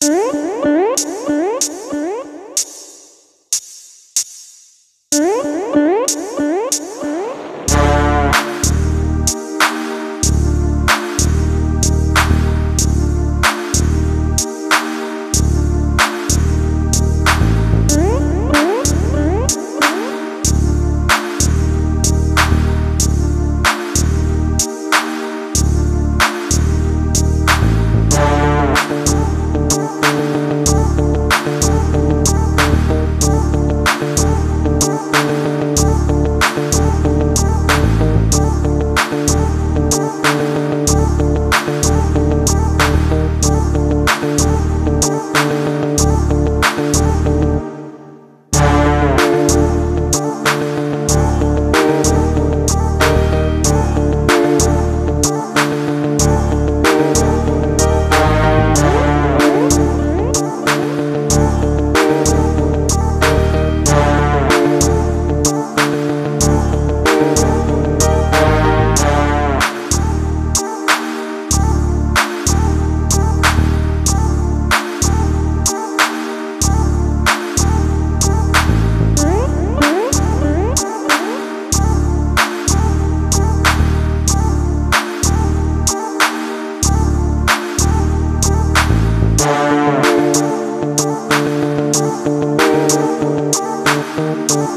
Mm-hmm.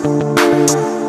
Música